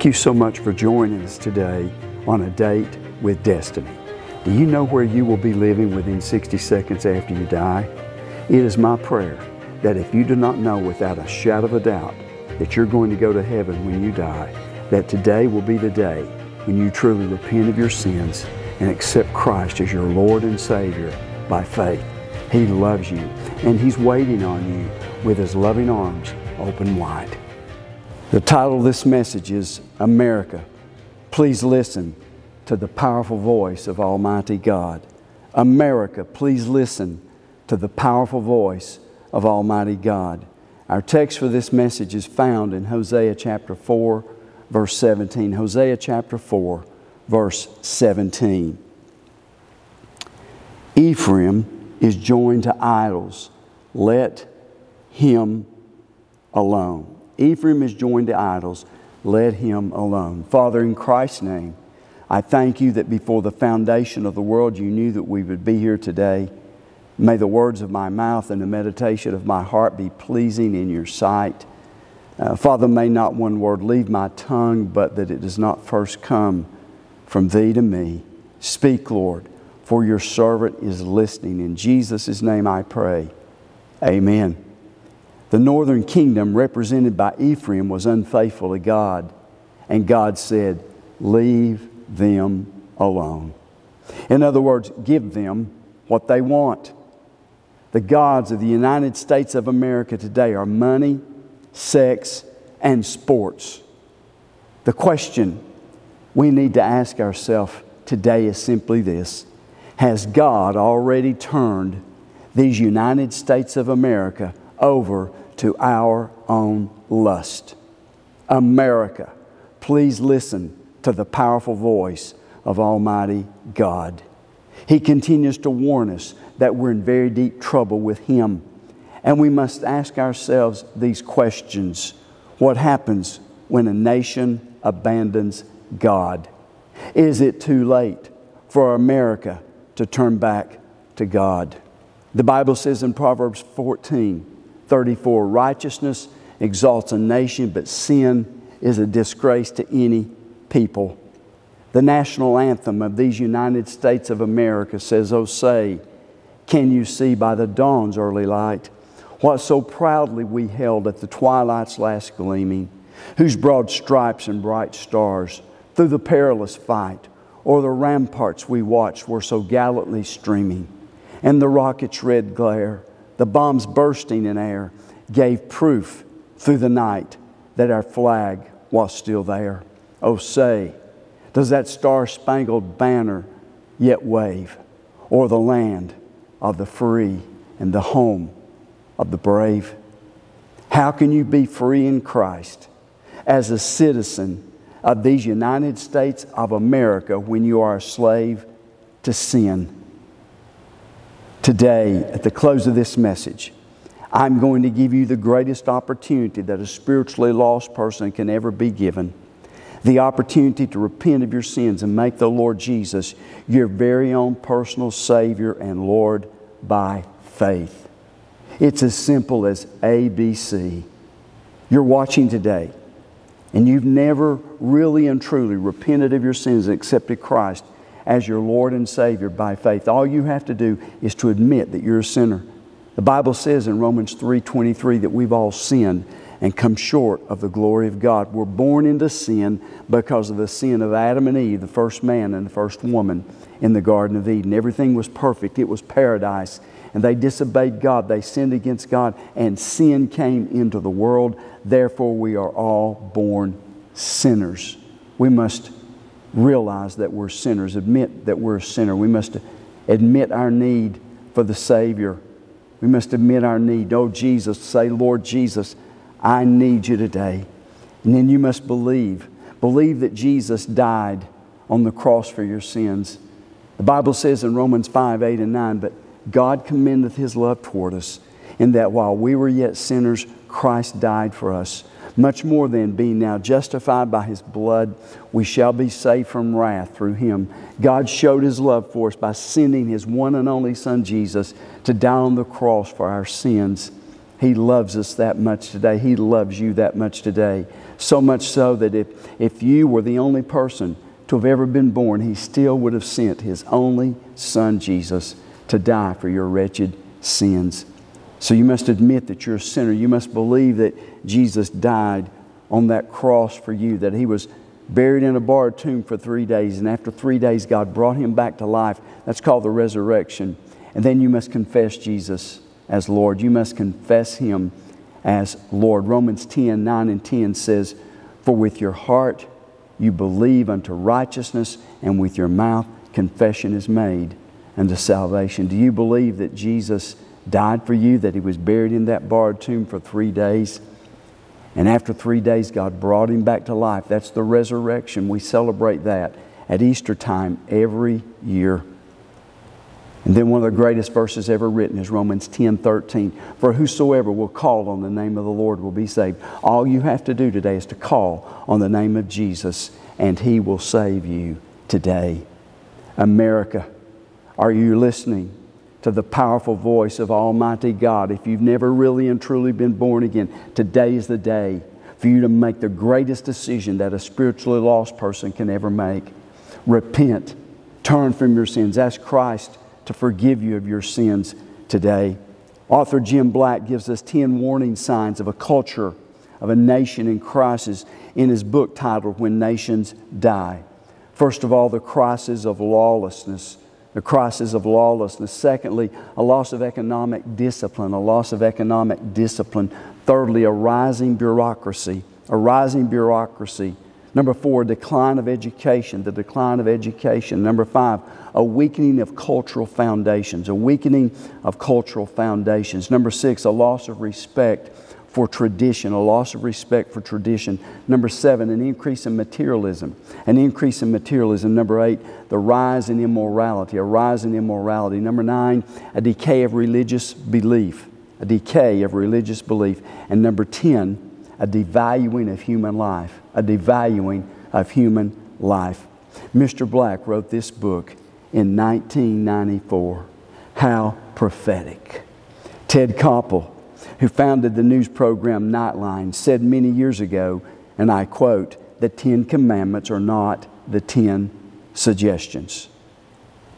Thank you so much for joining us today on A Date with Destiny. Do you know where you will be living within 60 seconds after you die? It is my prayer that if you do not know without a shadow of a doubt that you're going to go to heaven when you die, that today will be the day when you truly repent of your sins and accept Christ as your Lord and Savior by faith. He loves you and He's waiting on you with His loving arms open wide. The title of this message is America. Please listen to the powerful voice of Almighty God. America, please listen to the powerful voice of Almighty God. Our text for this message is found in Hosea chapter 4, verse 17. Hosea chapter 4, verse 17. Ephraim is joined to idols. Let him alone. Ephraim is joined to idols. Let him alone. Father, in Christ's name, I thank you that before the foundation of the world you knew that we would be here today. May the words of my mouth and the meditation of my heart be pleasing in your sight. Uh, Father, may not one word leave my tongue, but that it does not first come from thee to me. Speak, Lord, for your servant is listening. In Jesus' name I pray. Amen. The northern kingdom, represented by Ephraim, was unfaithful to God, and God said, Leave them alone. In other words, give them what they want. The gods of the United States of America today are money, sex, and sports. The question we need to ask ourselves today is simply this Has God already turned these United States of America over to our own lust. America, please listen to the powerful voice of Almighty God. He continues to warn us that we're in very deep trouble with Him. And we must ask ourselves these questions What happens when a nation abandons God? Is it too late for America to turn back to God? The Bible says in Proverbs 14, 34 Righteousness exalts a nation, but sin is a disgrace to any people. The national anthem of these United States of America says, Oh, say, can you see by the dawn's early light what so proudly we held at the twilight's last gleaming, whose broad stripes and bright stars through the perilous fight o'er the ramparts we watched were so gallantly streaming, and the rocket's red glare the bombs bursting in air gave proof through the night that our flag was still there. Oh, say, does that star spangled banner yet wave o'er the land of the free and the home of the brave? How can you be free in Christ as a citizen of these United States of America when you are a slave to sin? Today, at the close of this message, I'm going to give you the greatest opportunity that a spiritually lost person can ever be given the opportunity to repent of your sins and make the Lord Jesus your very own personal Savior and Lord by faith. It's as simple as ABC. You're watching today and you've never really and truly repented of your sins and accepted Christ as your Lord and Savior by faith. All you have to do is to admit that you're a sinner. The Bible says in Romans 3:23 that we've all sinned and come short of the glory of God. We're born into sin because of the sin of Adam and Eve, the first man and the first woman in the Garden of Eden. Everything was perfect, it was paradise. And they disobeyed God, they sinned against God, and sin came into the world. Therefore, we are all born sinners. We must realize that we're sinners, admit that we're a sinner. We must admit our need for the Savior. We must admit our need. Oh, Jesus, say, Lord Jesus, I need you today. And then you must believe. Believe that Jesus died on the cross for your sins. The Bible says in Romans 5 8 and 9, but God commendeth his love toward us, in that while we were yet sinners, Christ died for us. Much more than being now justified by his blood, we shall be saved from wrath through him. God showed his love for us by sending his one and only Son, Jesus, to die on the cross for our sins. He loves us that much today. He loves you that much today. So much so that if, if you were the only person to have ever been born, He still would have sent His only Son, Jesus, to die for your wretched sins. So you must admit that you're a sinner. You must believe that Jesus died on that cross for you, that He was buried in a borrowed tomb for three days, and after three days, God brought Him back to life. That's called the resurrection. And then you must confess Jesus as Lord. You must confess Him as Lord. Romans 10 9 and 10 says, For with your heart you believe unto righteousness, and with your mouth confession is made unto salvation. Do you believe that Jesus died for you, that He was buried in that borrowed tomb for three days? And after three days, God brought him back to life. That's the resurrection. We celebrate that at Easter time every year. And then one of the greatest verses ever written is Romans 10 13. For whosoever will call on the name of the Lord will be saved. All you have to do today is to call on the name of Jesus, and He will save you today. America, are you listening to the powerful voice of Almighty God? If you've never really and truly been born again, today is the day for you to make the greatest decision that a spiritually lost person can ever make. Repent, turn from your sins, ask Christ to forgive you of your sins today. Author Jim Black gives us 10 warning signs of a culture, of a nation in crisis in his book titled When Nations Die. First of all, the crisis of lawlessness. The crisis of lawlessness. Secondly, a loss of economic discipline, a loss of economic discipline. Thirdly, a rising bureaucracy, a rising bureaucracy. Number four, decline of education, the decline of education. Number five, a weakening of cultural foundations, a weakening of cultural foundations. Number six, a loss of respect for tradition, a loss of respect for tradition. Number seven, an increase in materialism, an increase in materialism. Number eight, the rise in immorality, a rise in immorality. Number nine, a decay of religious belief, a decay of religious belief. And number 10, a devaluing of human life, a devaluing of human life. Mr. Black wrote this book in 1994. How prophetic. Ted Koppel, who founded the news program Nightline, said many years ago, and I quote, the Ten Commandments are not the Ten Suggestions.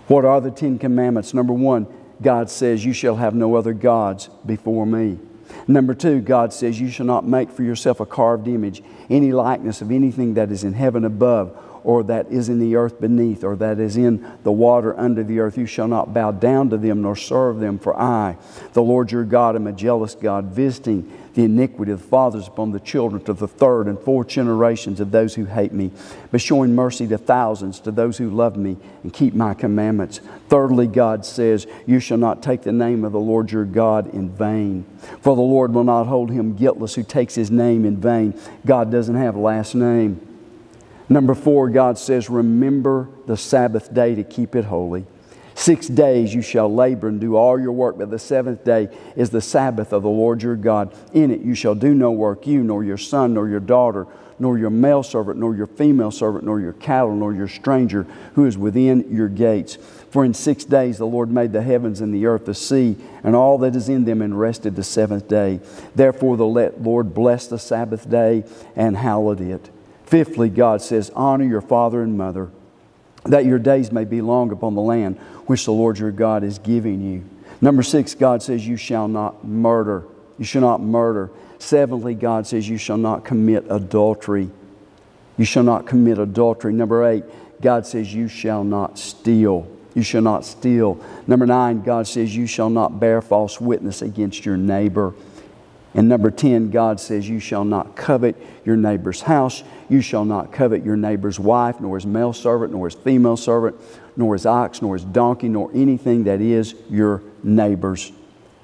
What are the Ten Commandments? Number one, God says, You shall have no other gods before me. Number two, God says, You shall not make for yourself a carved image, any likeness of anything that is in heaven above, or that is in the earth beneath, or that is in the water under the earth. You shall not bow down to them nor serve them, for I, the Lord your God, am a jealous God, visiting the iniquity of the fathers upon the children to the third and fourth generations of those who hate me, but showing mercy to thousands to those who love me and keep my commandments. Thirdly, God says, You shall not take the name of the Lord your God in vain, for the Lord will not hold him guiltless who takes his name in vain. God doesn't have a last name. Number four, God says, Remember the Sabbath day to keep it holy. Six days you shall labor and do all your work, but the seventh day is the Sabbath of the Lord your God. In it you shall do no work, you, nor your son, nor your daughter, nor your male servant, nor your female servant, nor your cattle, nor your stranger who is within your gates. For in six days the Lord made the heavens and the earth, the sea, and all that is in them, and rested the seventh day. Therefore the Lord blessed the Sabbath day and hallowed it. Fifthly, God says, Honor your father and mother, that your days may be long upon the land which the Lord your God is giving you. Number six, God says, You shall not murder. You shall not murder. Seventhly, God says, You shall not commit adultery. You shall not commit adultery. Number eight, God says, You shall not steal. You shall not steal. Number nine, God says, You shall not bear false witness against your neighbor. And number 10, God says, You shall not covet your neighbor's house. You shall not covet your neighbor's wife, nor his male servant, nor his female servant, nor his ox, nor his donkey, nor anything that is your neighbor's.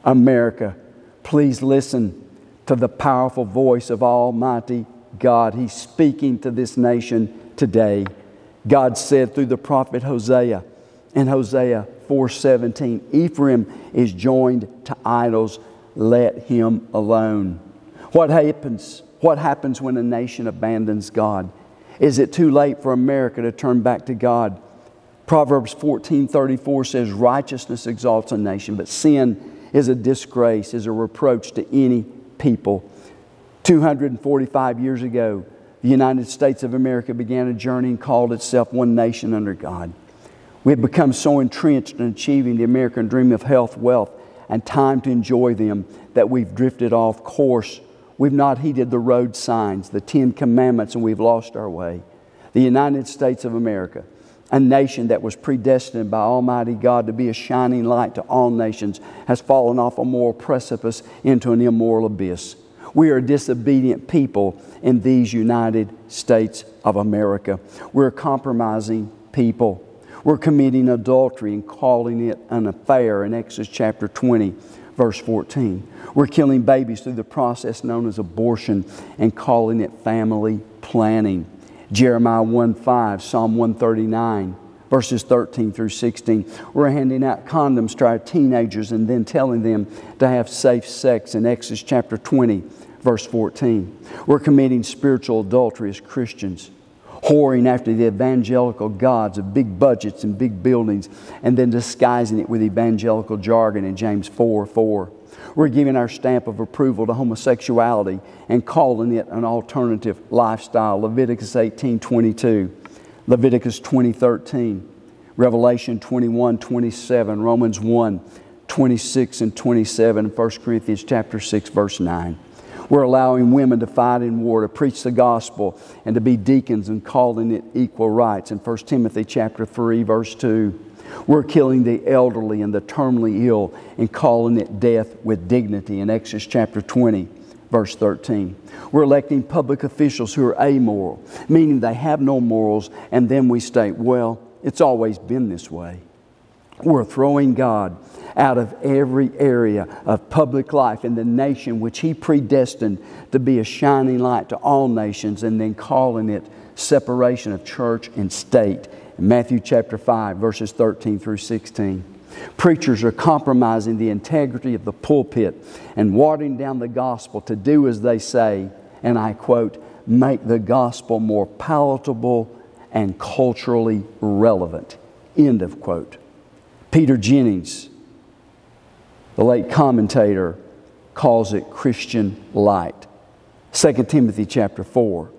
America, please listen to the powerful voice of Almighty God. He's speaking to this nation today. God said through the prophet Hosea in Hosea 4:17, Ephraim is joined to idols let him alone. What happens? What happens when a nation abandons God? Is it too late for America to turn back to God? Proverbs 14:34 says righteousness exalts a nation, but sin is a disgrace, is a reproach to any people. 245 years ago, the United States of America began a journey and called itself One Nation Under God. We have become so entrenched in achieving the American dream of health, wealth, and time to enjoy them that we've drifted off course. We've not heeded the road signs, the Ten Commandments, and we've lost our way. The United States of America, a nation that was predestined by Almighty God to be a shining light to all nations, has fallen off a moral precipice into an immoral abyss. We are a disobedient people in these United States of America. We're compromising people. We're committing adultery and calling it an affair in Exodus chapter 20, verse 14. We're killing babies through the process known as abortion and calling it family planning. Jeremiah 1 5, Psalm 139, verses 13 through 16. We're handing out condoms to our teenagers and then telling them to have safe sex in Exodus chapter 20, verse 14. We're committing spiritual adultery as Christians, whoring after the evangelical gods of big budgets and big buildings, and then disguising it with evangelical jargon in James 4 4. We're giving our stamp of approval to homosexuality and calling it an alternative lifestyle. Leviticus 18 22, Leviticus 20 13, Revelation 21 27, Romans 1 26 and 27, 1 Corinthians chapter 6, verse 9. We're allowing women to fight in war, to preach the gospel, and to be deacons and calling it equal rights in 1 Timothy chapter 3, verse 2. We're killing the elderly and the terminally ill and calling it death with dignity in Exodus chapter 20, verse 13. We're electing public officials who are amoral, meaning they have no morals, and then we state, well, it's always been this way. We're throwing God out of every area of public life in the nation which He predestined to be a shining light to all nations, and then calling it separation of church and state In Matthew chapter 5, verses 13 through 16. Preachers are compromising the integrity of the pulpit and watering down the gospel to do as they say, and I quote, make the gospel more palatable and culturally relevant. End of quote. Peter Jennings, the late commentator, calls it Christian light. 2 Timothy chapter 4,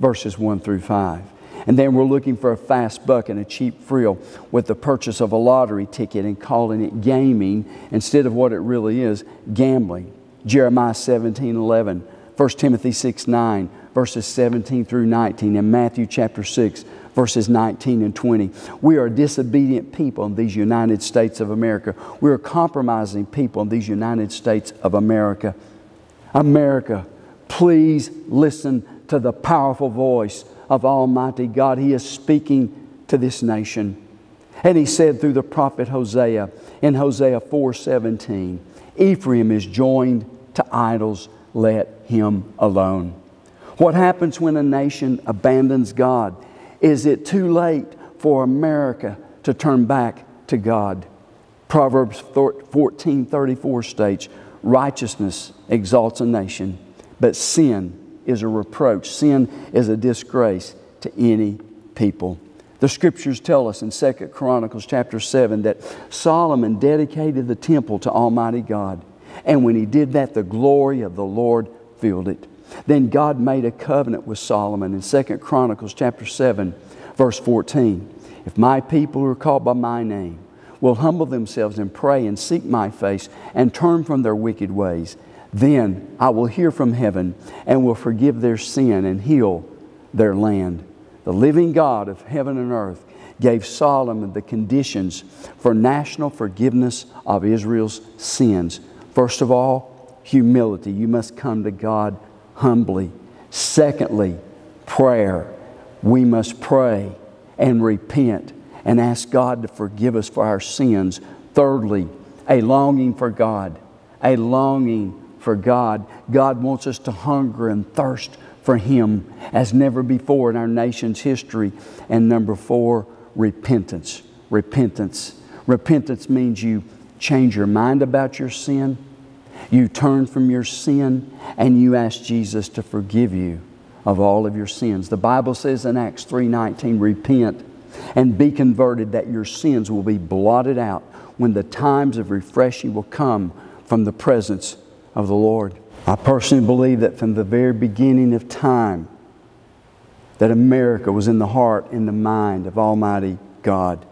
verses 1 through 5. And then we're looking for a fast buck and a cheap frill with the purchase of a lottery ticket and calling it gaming instead of what it really is gambling. Jeremiah 17 11, 1 Timothy 6 9, verses 17 through 19, and Matthew chapter 6, verses 19 and 20. We are disobedient people in these United States of America. We are compromising people in these United States of America. America, please listen to the powerful voice of Almighty God. He is speaking to this nation. And he said through the prophet Hosea in Hosea 4:17, Ephraim is joined to idols, let him alone. What happens when a nation abandons God? Is it too late for America to turn back to God? Proverbs 14:34 states, righteousness exalts a nation, but sin is a reproach. Sin is a disgrace to any people. The scriptures tell us in Second Chronicles chapter 7 that Solomon dedicated the temple to Almighty God. And when he did that, the glory of the Lord filled it. Then God made a covenant with Solomon in Second Chronicles chapter 7, verse 14. If my people who are called by my name will humble themselves and pray and seek my face and turn from their wicked ways, then I will hear from heaven and will forgive their sin and heal their land. The living God of heaven and earth gave Solomon the conditions for national forgiveness of Israel's sins. First of all, humility. You must come to God humbly. Secondly, prayer. We must pray and repent and ask God to forgive us for our sins. Thirdly, a longing for God, a longing for God. God wants us to hunger and thirst for Him as never before in our nation's history. And number four, repentance. Repentance. Repentance means you change your mind about your sin, you turn from your sin, and you ask Jesus to forgive you of all of your sins. The Bible says in Acts 3:19, repent and be converted that your sins will be blotted out when the times of refreshing will come from the presence of the Lord. I personally believe that from the very beginning of time, that America was in the heart and the mind of Almighty God.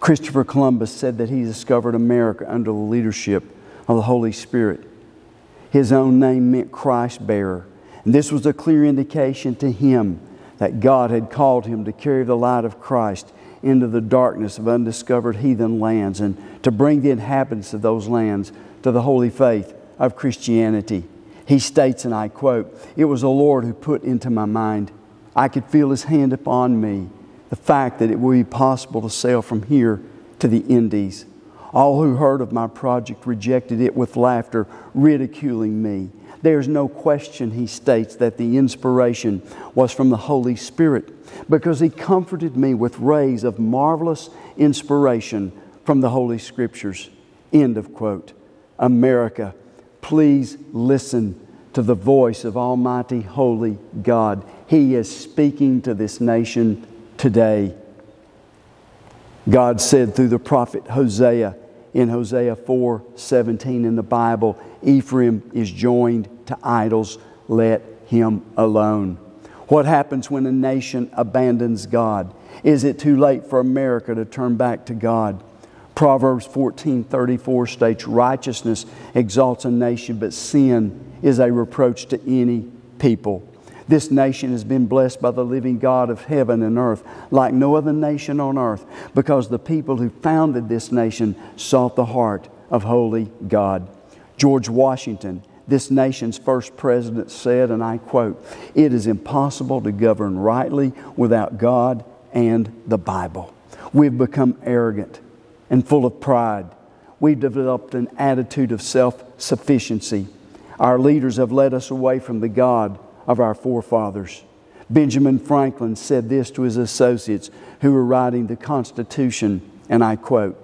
Christopher Columbus said that he discovered America under the leadership of the Holy Spirit. His own name meant Christ bearer. And this was a clear indication to him that God had called him to carry the light of Christ into the darkness of undiscovered heathen lands and to bring the inhabitants of those lands to the holy faith of Christianity. He states, and I quote, It was the Lord who put into my mind, I could feel His hand upon me, the fact that it would be possible to sail from here to the Indies. All who heard of my project rejected it with laughter, ridiculing me. There's no question, he states, that the inspiration was from the Holy Spirit because he comforted me with rays of marvelous inspiration from the Holy Scriptures. End of quote. America, please listen to the voice of Almighty Holy God. He is speaking to this nation today. God said through the prophet Hosea in Hosea 4 17 in the Bible, Ephraim is joined to idols, let him alone. What happens when a nation abandons God? Is it too late for America to turn back to God? Proverbs 14 34 states, Righteousness exalts a nation, but sin is a reproach to any people. This nation has been blessed by the living God of heaven and earth like no other nation on earth because the people who founded this nation sought the heart of holy God. George Washington, this nation's first president, said, and I quote, It is impossible to govern rightly without God and the Bible. We've become arrogant and full of pride. We've developed an attitude of self sufficiency. Our leaders have led us away from the God of our forefathers. Benjamin Franklin said this to his associates who were writing the Constitution, and I quote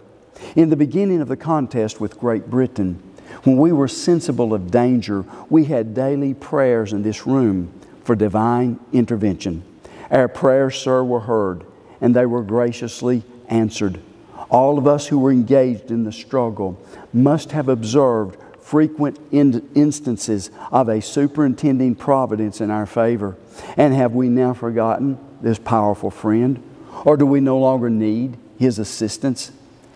In the beginning of the contest with Great Britain, when we were sensible of danger, we had daily prayers in this room for divine intervention. Our prayers, sir, were heard, and they were graciously answered. All of us who were engaged in the struggle must have observed frequent in instances of a superintending providence in our favor. And have we now forgotten this powerful friend? Or do we no longer need his assistance?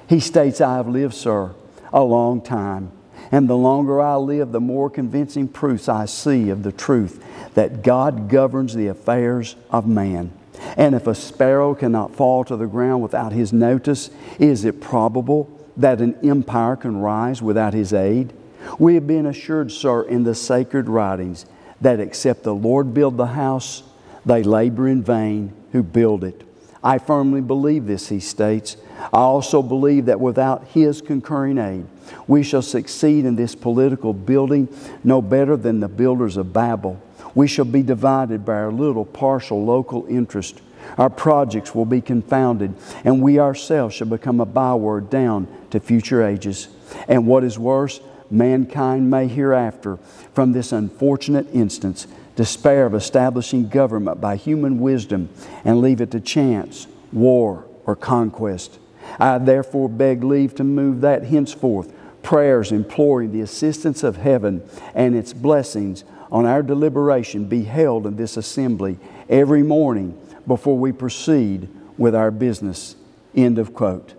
He states, I have lived, sir, a long time. And the longer I live, the more convincing proofs I see of the truth that God governs the affairs of man. And if a sparrow cannot fall to the ground without his notice, is it probable that an empire can rise without his aid? We have been assured, sir, in the sacred writings that except the Lord build the house, they labor in vain who build it. I firmly believe this, he states. I also believe that without his concurring aid, we shall succeed in this political building no better than the builders of Babel. We shall be divided by our little partial local interest. Our projects will be confounded, and we ourselves shall become a byword down to future ages. And what is worse, mankind may hereafter, from this unfortunate instance, despair of establishing government by human wisdom and leave it to chance, war, or conquest. I therefore beg leave to move that henceforth prayers imploring the assistance of heaven and its blessings on our deliberation be held in this assembly every morning before we proceed with our business. End of quote.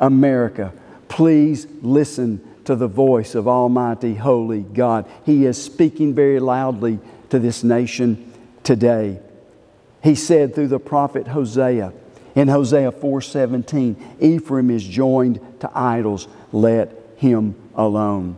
America, please listen to the voice of Almighty Holy God. He is speaking very loudly to this nation today. He said through the prophet Hosea in Hosea 4:17, Ephraim is joined to idols, let him alone.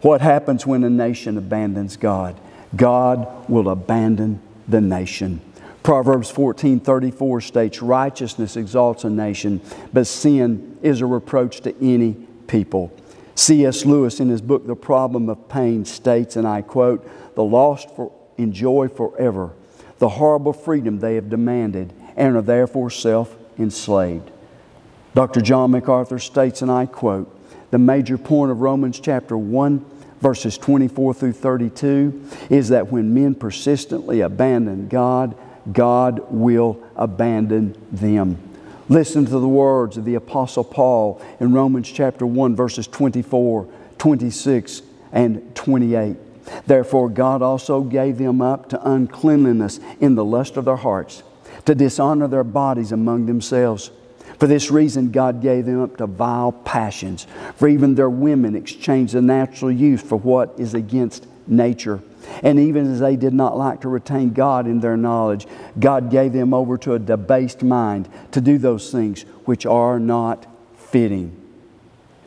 What happens when a nation abandons God? God will abandon the nation. Proverbs 14:34 states righteousness exalts a nation, but sin is a reproach to any people. C.S. Lewis in his book The Problem of Pain states and I quote, "The lost for, enjoy forever the horrible freedom they have demanded and are therefore self enslaved." Dr. John MacArthur states and I quote, "The major point of Romans chapter 1 verses 24 through 32 is that when men persistently abandon God, God will abandon them. Listen to the words of the Apostle Paul in Romans chapter 1, verses 24 26 and 28. Therefore, God also gave them up to uncleanliness in the lust of their hearts, to dishonor their bodies among themselves. For this reason, God gave them up to vile passions, for even their women exchanged the natural use for what is against nature. And even as they did not like to retain God in their knowledge, God gave them over to a debased mind to do those things which are not fitting.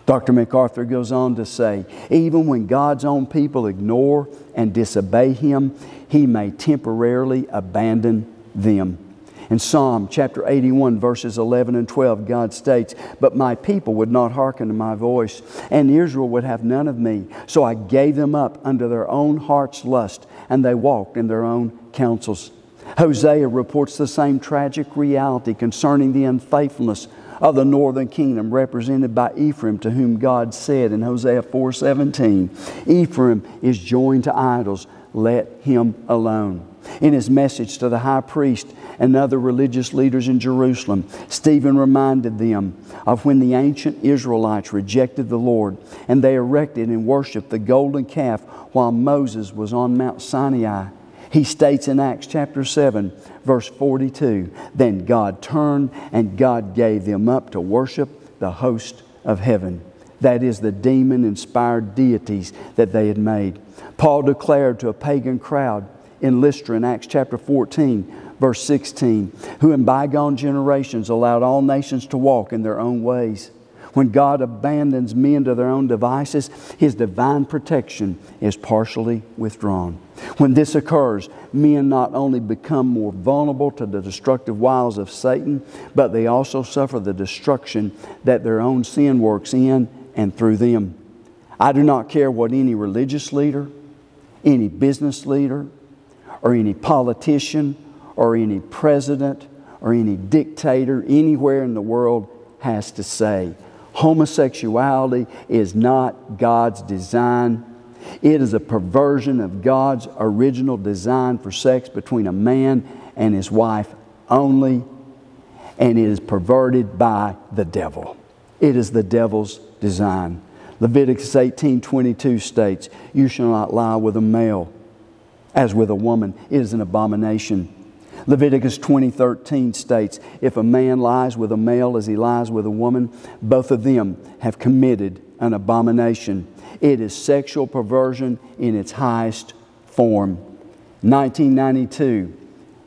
Dr. MacArthur goes on to say even when God's own people ignore and disobey Him, He may temporarily abandon them. In Psalm chapter 81, verses 11 and 12, God states, But my people would not hearken to my voice, and Israel would have none of me. So I gave them up under their own heart's lust, and they walked in their own counsels. Hosea reports the same tragic reality concerning the unfaithfulness of the northern kingdom represented by Ephraim to whom God said in Hosea 4:17 Ephraim is joined to idols let him alone in his message to the high priest and other religious leaders in Jerusalem Stephen reminded them of when the ancient Israelites rejected the Lord and they erected and worshiped the golden calf while Moses was on Mount Sinai he states in Acts chapter 7, verse 42 Then God turned and God gave them up to worship the host of heaven. That is, the demon inspired deities that they had made. Paul declared to a pagan crowd in Lystra in Acts chapter 14, verse 16, who in bygone generations allowed all nations to walk in their own ways. When God abandons men to their own devices, His divine protection is partially withdrawn. When this occurs, men not only become more vulnerable to the destructive wiles of Satan, but they also suffer the destruction that their own sin works in and through them. I do not care what any religious leader, any business leader, or any politician, or any president, or any dictator anywhere in the world has to say. Homosexuality is not God's design. It is a perversion of God's original design for sex between a man and his wife only, and it is perverted by the devil. It is the devil's design. Leviticus 18:22 states, "You shall not lie with a male as with a woman. It is an abomination." Leviticus 20:13 states, "If a man lies with a male as he lies with a woman, both of them have committed an abomination." It is sexual perversion in its highest form. 1992,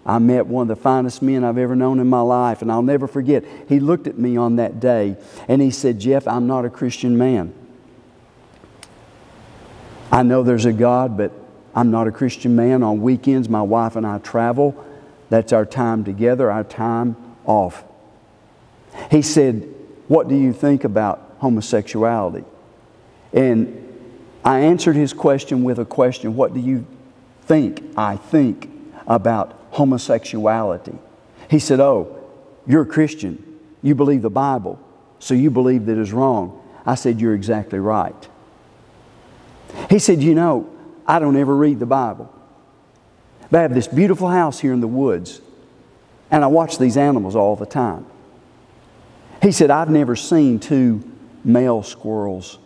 I met one of the finest men I've ever known in my life, and I'll never forget. He looked at me on that day and he said, Jeff, I'm not a Christian man. I know there's a God, but I'm not a Christian man. On weekends, my wife and I travel. That's our time together, our time off. He said, What do you think about homosexuality? And I answered his question with a question What do you think I think about homosexuality? He said, Oh, you're a Christian. You believe the Bible, so you believe that is wrong. I said, You're exactly right. He said, You know, I don't ever read the Bible. But I have this beautiful house here in the woods, and I watch these animals all the time. He said, I've never seen two male squirrels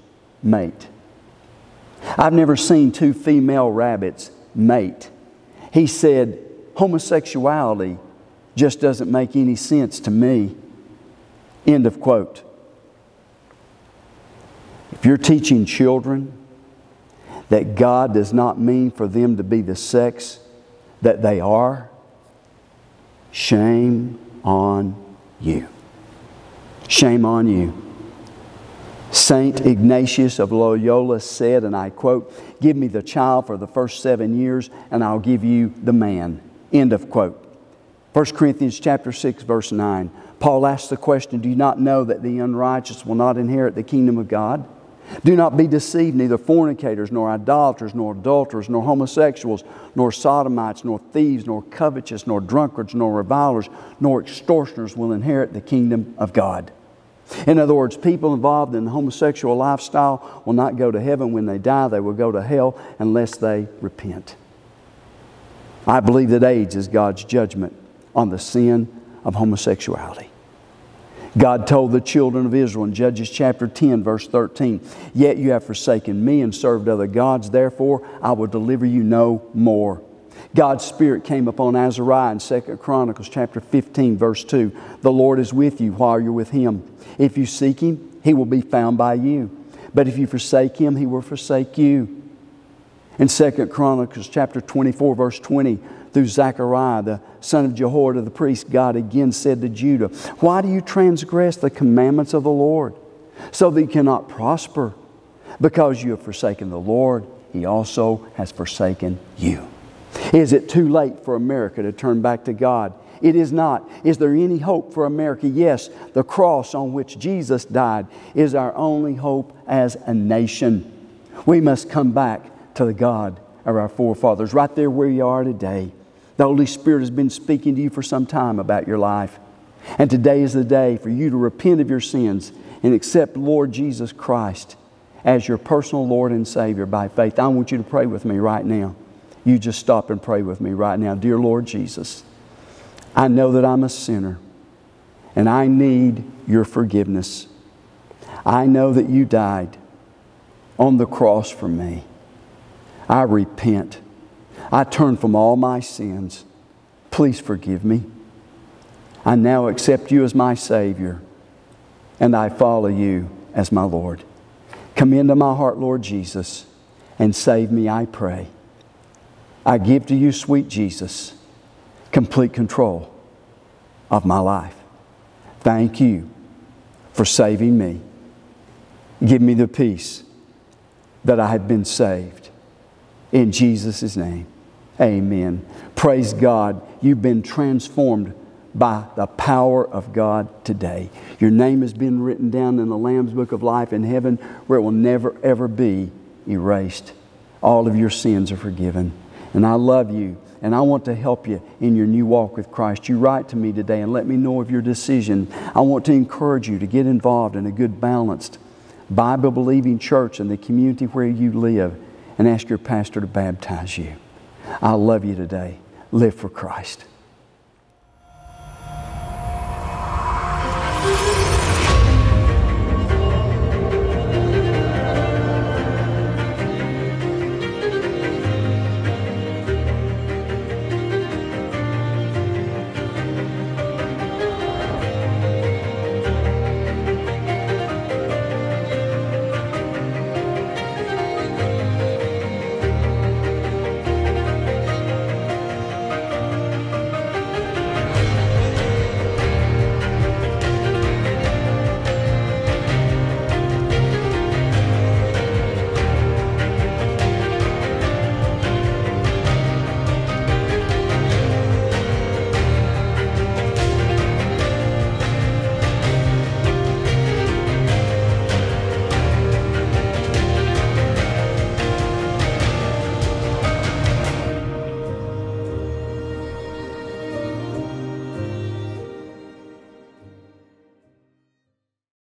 mate. I've never seen two female rabbits mate. He said, homosexuality just doesn't make any sense to me. End of quote. If you're teaching children that God does not mean for them to be the sex that they are, shame on you. Shame on you. Saint Ignatius of Loyola said, and I quote, Give me the child for the first seven years, and I'll give you the man. End of quote. 1 Corinthians chapter 6, verse 9. Paul asks the question, Do you not know that the unrighteous will not inherit the kingdom of God? Do not be deceived, neither fornicators, nor idolaters, nor adulterers, nor homosexuals, nor sodomites, nor thieves, nor covetous, nor drunkards, nor revilers, nor extortioners will inherit the kingdom of God. In other words, people involved in the homosexual lifestyle will not go to heaven when they die, they will go to hell unless they repent. I believe that AIDS is God's judgment on the sin of homosexuality. God told the children of Israel in Judges chapter 10, verse 13, Yet you have forsaken me and served other gods, therefore I will deliver you no more. God's Spirit came upon Azariah in 2 Chronicles chapter 15, verse 2. The Lord is with you while you're with him. If you seek him, he will be found by you. But if you forsake him, he will forsake you. In 2 Chronicles chapter 24, verse 20, through Zechariah, the son of Jehoiada the priest, God again said to Judah, Why do you transgress the commandments of the Lord, so that you cannot prosper? Because you have forsaken the Lord, He also has forsaken you. Is it too late for America to turn back to God? It is not. Is there any hope for America? Yes, the cross on which Jesus died is our only hope as a nation. We must come back to the God of our forefathers, right there where you are today. The Holy Spirit has been speaking to you for some time about your life. And today is the day for you to repent of your sins and accept Lord Jesus Christ as your personal Lord and Savior by faith. I want you to pray with me right now. You just stop and pray with me right now. Dear Lord Jesus, I know that I'm a sinner and I need your forgiveness. I know that you died on the cross for me. I repent. I turn from all my sins. Please forgive me. I now accept you as my Savior and I follow you as my Lord. Come into my heart, Lord Jesus, and save me, I pray. I give to you, sweet Jesus, complete control of my life. Thank you for saving me. Give me the peace that I have been saved. In Jesus' name, amen. Praise God. You've been transformed by the power of God today. Your name has been written down in the Lamb's Book of Life in heaven where it will never, ever be erased. All of your sins are forgiven. And I love you, and I want to help you in your new walk with Christ. You write to me today and let me know of your decision. I want to encourage you to get involved in a good, balanced, Bible believing church in the community where you live and ask your pastor to baptize you. I love you today. Live for Christ.